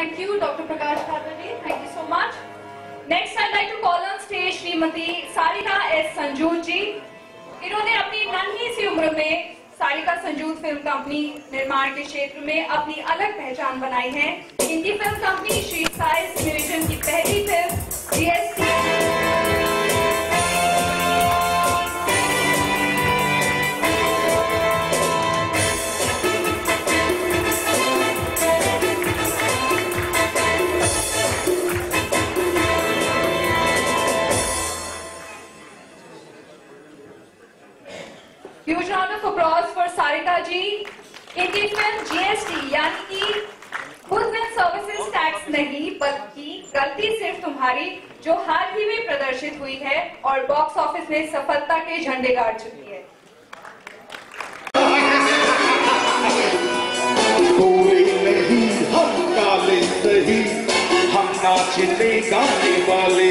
Thank you, Dr. Prakash Bharati. Thank you so much. Next, I'd like to call on stage Shrimati Sarika S Sanjut ji इन्होंने अपनी नन्ही सी उम्र में Sarika संजूत film company निर्माण के क्षेत्र में अपनी अलग पहचान बनाई है इनकी film company Shri Sai simulation की पहली फ़िल्म जीएसटी जो हाल ही में प्रदर्शित हुई है और बॉक्स ऑफ़िस में सफलता के झंडे गाड़ चुकी है। हम गाने वाले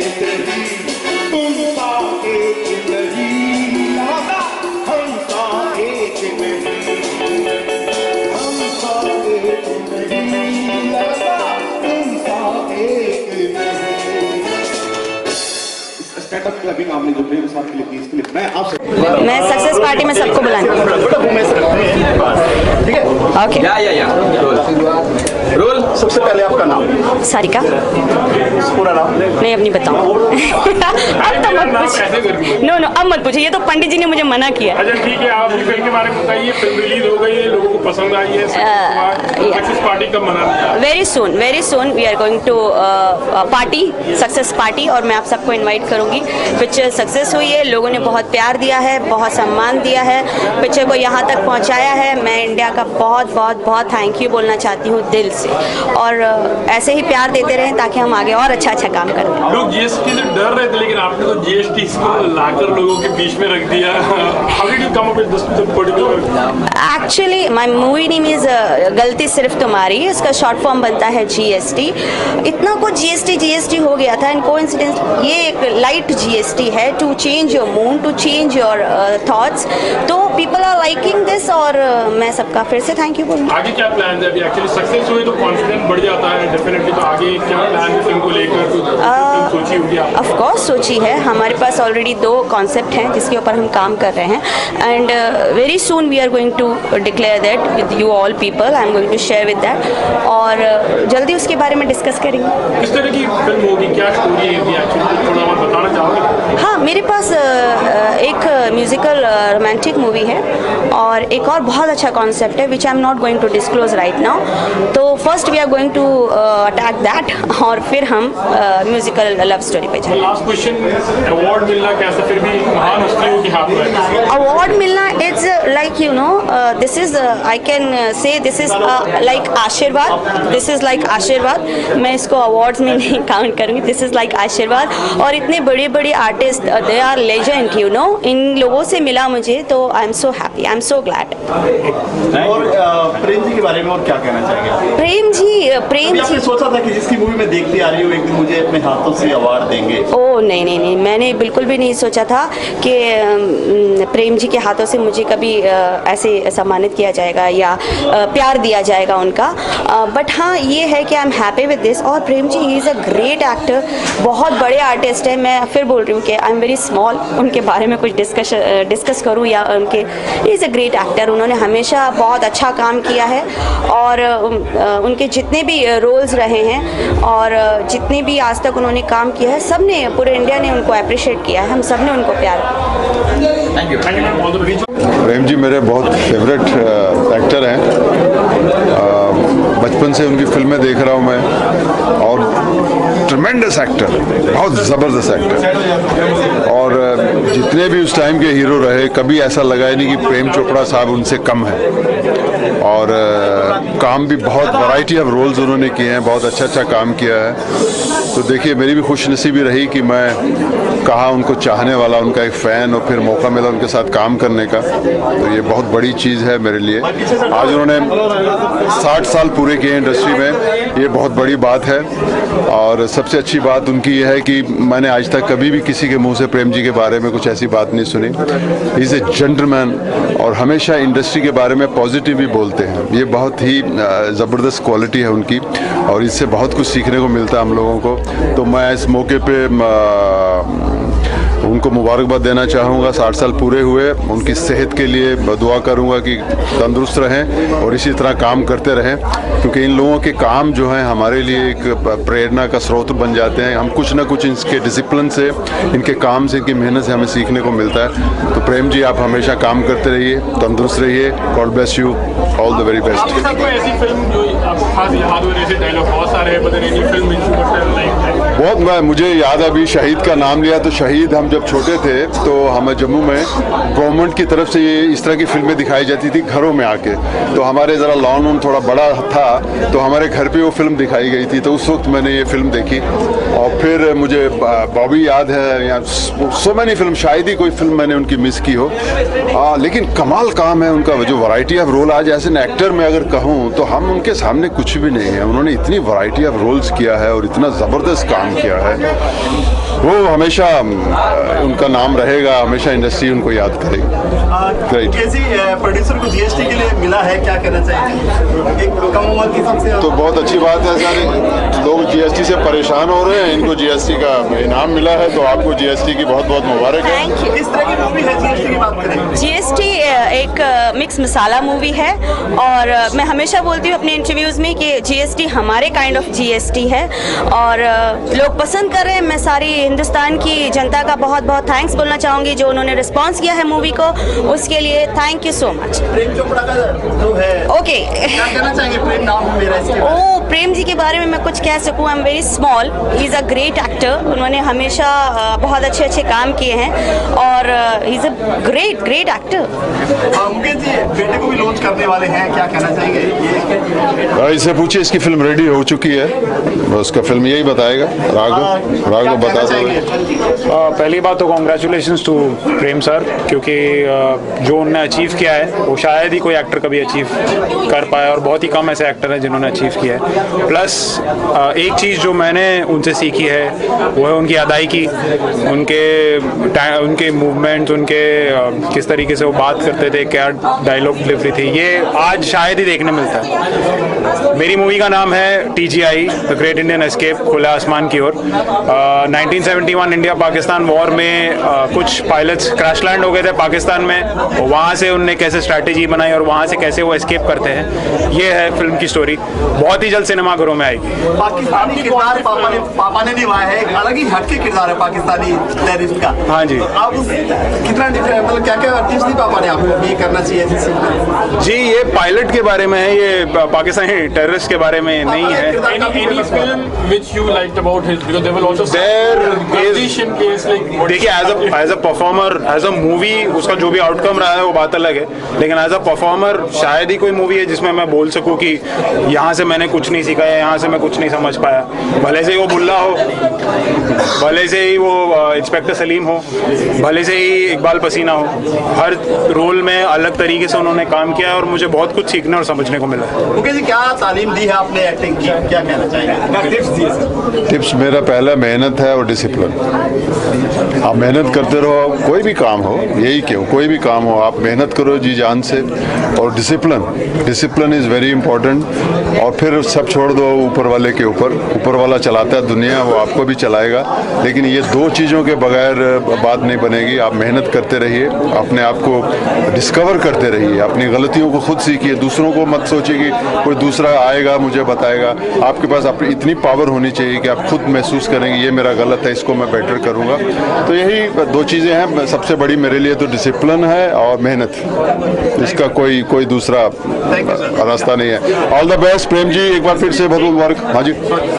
क्लबिंग आपने जो प्रेम साहब के लिए की इसके लिए। मैं आपसे मैं सक्सेस पार्टी में सबको बुलाऊँगा। ठीक है ओके या या या रोल सबसे पहले आपका नाम। सारिका। पूरा नाम। नहीं अब नहीं बताऊँ। अब तो मत पूछ। नो नो अब मत पूछे। ये तो पंडित जी ने मुझे मना किया। अच्छा ठीक है आप फ़िल्म के बारे में बताइए। फ़िल्म रिलीज़ हो गई है लोगों को पसंद आई है सक्सेस पार्टी कब मनाना very soon very soon we are going to party success party और मैं आप सबको इनवाइट करूँगी। पिक्चर सक्सेस हुई है लोगों ने बहुत प्यार दिया है बहुत सम्मान दिया है। पिक्चर को यहाँ तक पहुँचाया है। मैं इंडिया का बहुत बहुत बहुत थैंक यू बोलना चाहती हूँ दिल से। और uh, ऐसे ही प्यार देते रहें ताकि हम आगे और अच्छा अच्छा काम करें। लोग जीएसटी से डर रहे थे लेकिन आपने तो जीएसटी को लाकर लोगों के बीच में रख दिया। Actually my movie name is गलती सिर्फ़ तुम्हारी इसका शॉर्ट फॉर्म बनता है जीएसटी इतना कुछ जीएसटी जीएसटी हो गया था। एंड कोइंसिडेंस ये एक लाइट जीएसटी है। To change your moon to change your thoughts तो पीपल आर लाइकिंग दिस और मैं सबका फिर से थैंक यू बोलूँगी। आगे क्या प्लान है? अभी एक्चुअली सक्सेस हुई तो कॉन्फिडेंस बढ़ जाता है डेफिनेटली तो आगे क्या प्लान है फ़िल्म को लेकर? तो सोची होगी ऑफ़ कोर्स सोची है। हमारे पास ऑलरेडी दो कॉन्सेप्ट हैं जिसके ऊपर हम काम कर रहे हैं। And very soon we are going to declare that with you all people I am going to share with that और जल्दी उसके बारे में डिस्कस करेंगे। किस तरह की फ़िल्म होगी? क्या स्टोरी है एक्चुअली थोड़ा बहुत बताना चाहोगे? हाँ मेरे पास एक म्यूजिकल रोमांटिक मूवी है। और एक और बहुत अच्छा कॉन्सेप्ट है which I am not going to disclose right now तो first we are going to attack that और फिर हम म्यूजिकल लव स्टोरी पे जाएँगे। लास्ट क्वेश्चन अवार्ड मिलना कैसा? फिर भी महान हस्तियों के हाथ में। अवार्ड मिलना it's like you know this is I can say this is like ashirwad. This is like ashirwad. मैं इसको अवार्ड्स में नहीं काउंट करूँगी। दिस इज़ लाइक आशीर्वाद। और इतने बड़े बड़े artist they are legend you know इन लोगों से मिला मुझे तो I am so happy I am so glad और प्रेम जी के बारे में और क्या कहना चाहेंगे? प्रेम जी प्रेम अभी आपने जी। सोचा था कि जिसकी मूवी में देखती आ रही हूँ एक दिन मुझे अपने हाथों से अवार्ड देंगे। ओ नहीं नहीं नहीं मैंने बिल्कुल भी नहीं सोचा था कि प्रेम जी के हाथों से मुझे कभी ऐसे सम्मानित किया जाएगा या प्यार दिया जाएगा उनका। बट हाँ ये है कि I am happy with this और Prem ji he is a great actor बहुत बड़े आर्टिस्ट हैं। मैं फिर बोल रही हूँ कि आई एम वेरी स्मॉल उनके बारे में कुछ डिस्कश डिस्कस करूँ या उनके इज़ अ ग्रेट एक्टर उन्होंने हमेशा बहुत अच्छा काम किया है। और उनके जितने भी रोल्स रहे हैं और जितने भी आज तक उन्होंने काम किया है सबने पूरे इंडिया ने उनको अप्रिशिएट किया है। हम सबने उनको प्यार प्रेम जी मेरे बहुत फेवरेट एक्टर हैं। बचपन से उनकी फ़िल्में देख रहा हूँ मैं। और ट्रमेंडस एक्टर बहुत ज़बरदस्त एक्टर और जितने भी उस टाइम के हीरो रहे कभी ऐसा लगा ही नहीं कि प्रेम चोपड़ा साहब उनसे कम है। और काम भी बहुत वैरायटी ऑफ़ रोल्स उन्होंने किए हैं, बहुत अच्छा अच्छा काम किया है। तो देखिए, मेरी भी खुशनसीबी रही कि मैं कहा उनको चाहने वाला, उनका एक फ़ैन और फिर मौका मिला उनके साथ काम करने का। तो ये बहुत बड़ी चीज़ है मेरे लिए। आज उन्होंने साठ साल पूरे किए इंडस्ट्री में। ये बहुत बड़ी बात है। और सबसे अच्छी बात उनकी ये है कि मैंने आज तक कभी भी किसी के मुँह से प्रेम जी के बारे में कुछ ऐसी बात नहीं सुनी। इज़ ए जेंटलमैन और हमेशा इंडस्ट्री के बारे में पॉजिटिव भी बोलते हैं। ये बहुत ही ज़बरदस्त क्वालिटी है उनकी और इससे बहुत कुछ सीखने को मिलता है हम लोगों को। तो मैं इस मौके पे उनको मुबारकबाद देना चाहूँगा साठ साल पूरे हुए उनकी सेहत के लिए दुआ करूँगा कि तंदुरुस्त रहें और इसी तरह काम करते रहें क्योंकि इन लोगों के काम जो हैं हमारे लिए एक प्रेरणा का स्रोत बन जाते हैं। हम कुछ ना कुछ इनके डिसिप्लिन से इनके काम से इनकी मेहनत से हमें सीखने को मिलता है। तो प्रेम जी आप हमेशा काम करते रहिए तंदुरुस्त रहिए। God bless you all the very best बहुत मुझे याद अभी शहीद का नाम लिया तो शहीद हम जब छोटे थे तो हमें जम्मू में गवर्नमेंट की तरफ़ से ये इस तरह की फ़िल्में दिखाई जाती थी घरों में आके। तो हमारे ज़रा लॉन वॉन थोड़ा बड़ा था तो हमारे घर पे वो फ़िल्म दिखाई गई थी तो उस वक्त मैंने ये फ़िल्म देखी। और फिर मुझे बॉबी याद है या सो मैनी फ़िल्म शायद ही कोई फ़िल्म मैंने उनकी मिस की हो। आ, लेकिन कमाल काम है उनका जो वैरायटी ऑफ़ रोल आज एज एन एक्टर में अगर कहूँ तो हम उनके सामने कुछ भी नहीं है। उन्होंने इतनी वैरायटी ऑफ़ रोल्स किया है और इतना ज़बरदस्त काम किया है। वो हमेशा उनका नाम रहेगा हमेशा इंडस्ट्री उनको याद करेगी। प्रोड्यूसर को जीएसटी के लिए मिला है क्या कहना चाहिए? एक कम उम्र की सबसे तो बहुत अच्छी बात है सारे लोग जीएसटी से परेशान हो रहे हैं इनको जीएसटी का इनाम मिला है तो आपको जीएसटी की बहुत बहुत मुबारक है। मूवी है जीएसटी की बात करें। जीएसटी एक मिक्स मसाला मूवी है और मैं हमेशा बोलती हूँ अपने इंटरव्यूज़ में कि जीएसटी हमारे काइंड ऑफ़ जीएसटी है और लोग पसंद कर रहे हैं। मैं सारी हिंदुस्तान की जनता का बहुत बहुत थैंक्स बोलना चाहूँगी जो उन्होंने रिस्पॉन्स किया है मूवी को। उसके लिए thank you so much Prem Chopra का जो है ओके क्या कहना चाहेंगे? प्रेम नाम मेरा इसके ओ प्रेम जी के बारे में मैं कुछ कह सकूँ। I am very small he is a great actor उन्होंने हमेशा बहुत अच्छे अच्छे काम किए हैं। और he is a great great actor Mukesh ji बेटे को भी लॉन्च करने वाले हैं। क्या कहना चाहेंगे? इससे पूछिए इसकी फ़िल्म रेडी हो चुकी है। उसका फ़िल्म यही बताएगा। राघव राघव बता देंगे पहली बात तो कॉन्ग्रेचुलेशन टू प्रेम सर क्योंकि जो उनने अचीव किया है वो शायद ही कोई एक्टर कभी अचीव कर पाया। और बहुत ही कम ऐसे एक्टर हैं जिन्होंने अचीव किया है। प्लस एक चीज़ जो मैंने उनसे सीखी है वो है उनकी अदायगी उनके उनके मूवमेंट्स उनके किस तरीके से वो बात करते थे क्या डायलॉग डिलीवरी थी ये आज शायद ही देखने मिलता है। मेरी मूवी का नाम है T G I the great Indian escape खुला आसमान की ओर। 1971 इंडिया पाकिस्तान वॉर में uh, कुछ पायलट्स क्रैश लैंड हो गए थे पाकिस्तान में वहाँ से उनने कैसे स्ट्रैटेजी बनाई और वहाँ से कैसे वो एस्केप करते हैं ये है फ़िल्म की स्टोरी बहुत ही जल्द सिनेमा घरों में आएगी। पाकिस्तानी किरदार पापा ने पापा ने निभाया है एक अलग ही हटके किरदार है पाकिस्तानी टेररिस्ट का। हाँ जी। आप कितना मतलब क्या क्या टिप्स दी पापा ने आपको ये करना चाहिए जी ये पायलट के बारे में है ये पाकिस्तानी टेररिस्ट के बारे में नहीं है। देखिए as as a performer as a movie उसका जो भी आउटकम रहा है वो बात अलग है। लेकिन एज अ परफॉर्मर शायद ही कोई मूवी है जिसमें मैं बोल सकूँ कि यहाँ से मैंने कुछ नहीं सीखा या यहाँ से मैं कुछ नहीं समझ पाया। भले से ही वो बुल्ला हो भले से ही वो इंस्पेक्टर सलीम हो भले से ही इकबाल पसीना हो हर रोल में अलग तरीके से उन्होंने काम किया और मुझे बहुत कुछ सीखने और समझने को मिला। है जी क्या तालीम दी है आपने एक्टिंग की? क्या कहना चाहेंगे? टिप्स दिए टिप्स मेरा पहला मेहनत है और डिसिप्लिन आप मेहनत करते रहो कोई भी काम हो यही क्यों? कोई भी काम हो आप मेहनत करो जी जान से। और discipline discipline is very important और फिर सब छोड़ दो ऊपर वाले के ऊपर। ऊपर वाला चलाता है, दुनिया वो आपको भी चलाएगा। लेकिन ये दो चीज़ों के बगैर बात नहीं बनेगी। आप मेहनत करते रहिए, अपने आप को डिस्कवर करते रहिए। अपनी गलतियों को खुद सीखिए, दूसरों को मत सोचिए कि कोई दूसरा आएगा, मुझे बताएगा। आपके पास अपनी इतनी पावर होनी चाहिए कि आप खुद महसूस करेंगे, ये मेरा गलत है, इसको मैं बेटर करूँगा। तो यही दो चीज़ें हैं। सबसे बड़ी मेरे लिए तो डिसिप्लिन है और मेहनत। इसका कोई कोई दूसरा रास्ता नहीं है। All the best Prem ji, एक बार फिर से बहुत मुबारक। हाँ जी।